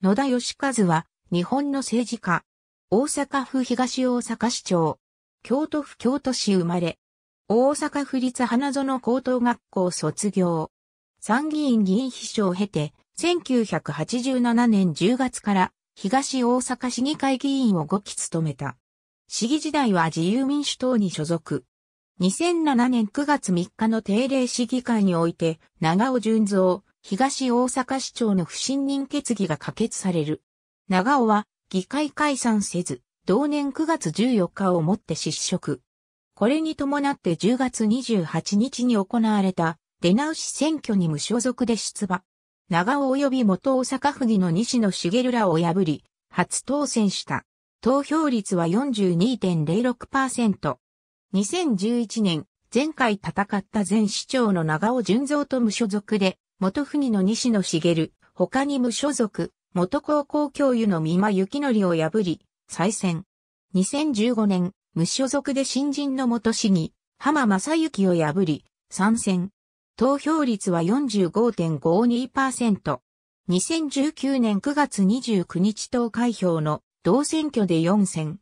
野田義和は、日本の政治家。大阪府東大阪市長。京都府京都市生まれ。大阪府立花園高等学校卒業。参議院議員秘書を経て、1987年10月から東大阪市議会議員を5期務めた。市議時代は自由民主党に所属。2007年9月3日の定例市議会において、長尾淳三、東大阪市長の不信任決議が可決される。長尾は議会解散せず、同年9月14日をもって失職。これに伴って10月28日に行われた出直し選挙に無所属で出馬。長尾及び元大阪府議の西野茂らを破り、初当選した。投票率は42.06%。2011年、前回戦った前市長の長尾淳三と無所属で、元府議の西野茂、他に無所属、元高校教諭の三間幸則を破り、再選。2015年、無所属で新人の元市議、浜正幸を破り、参戦。投票率は45.52%。2019年9月29日投開票の同選挙で4選。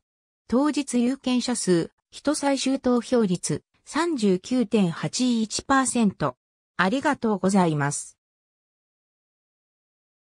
当日有権者数、人最終投票率39.81%。ありがとうございます。